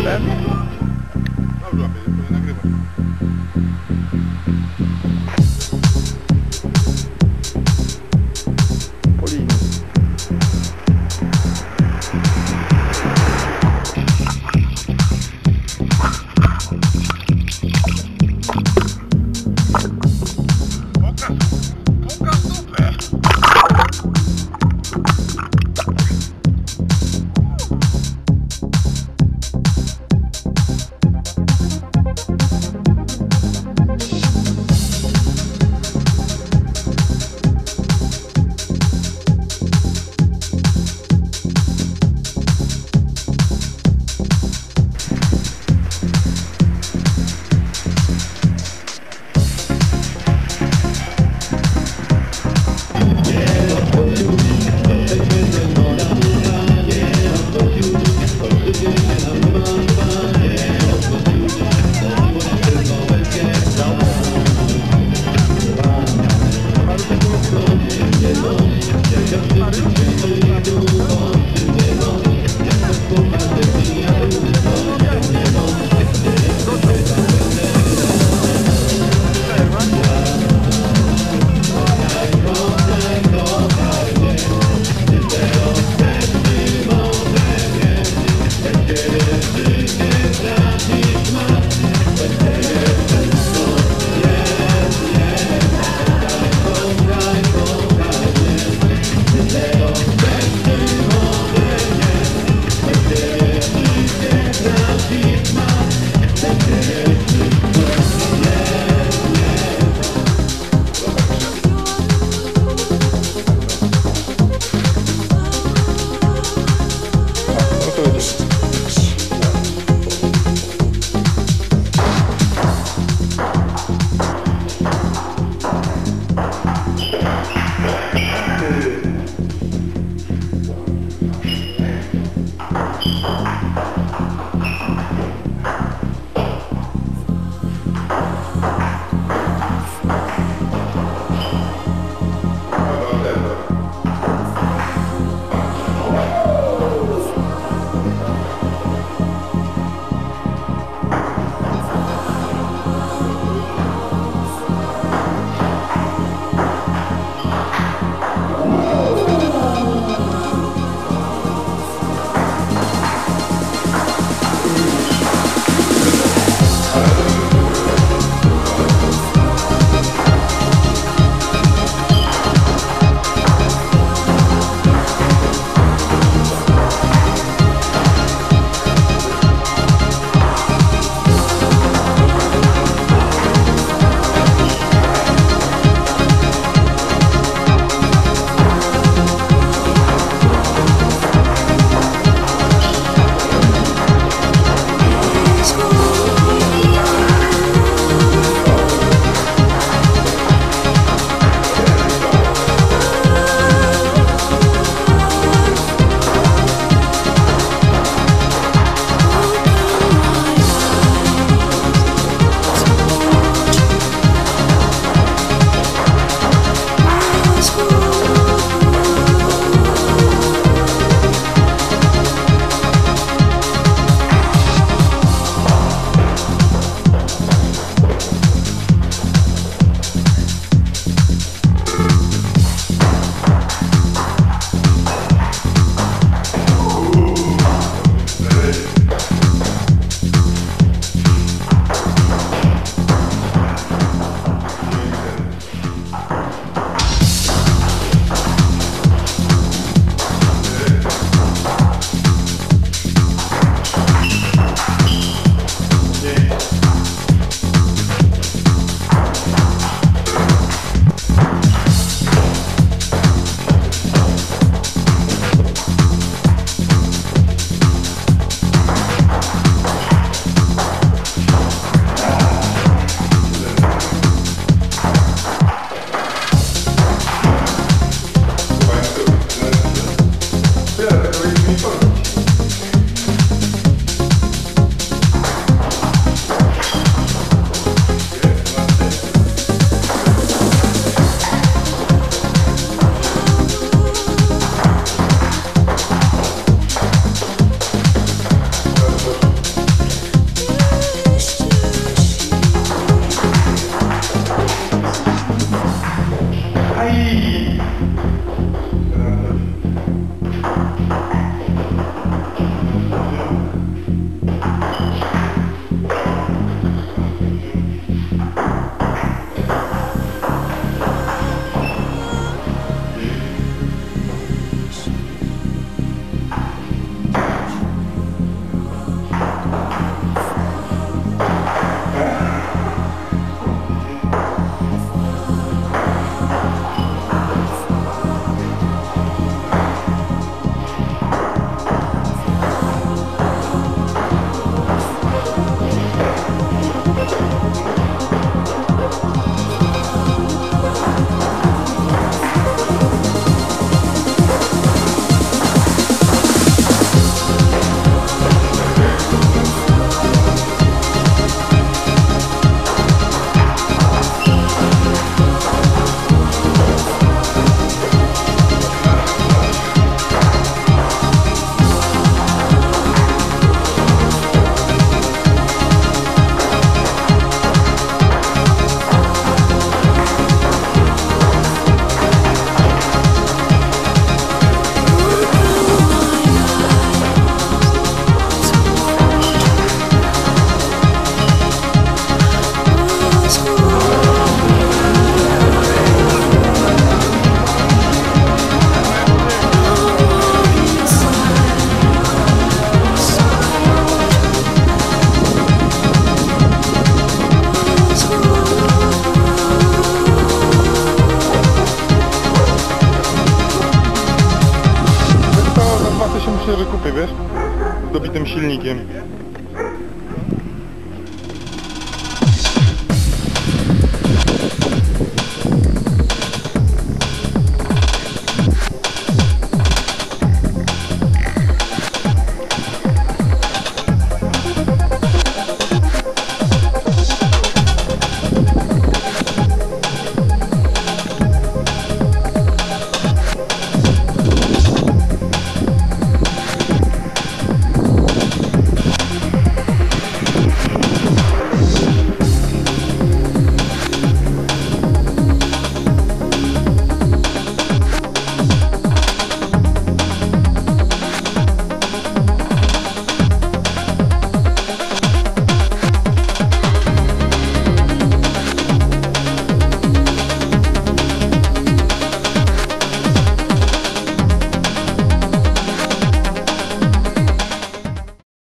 Dobrze, łapie, nie nagrywać. светильники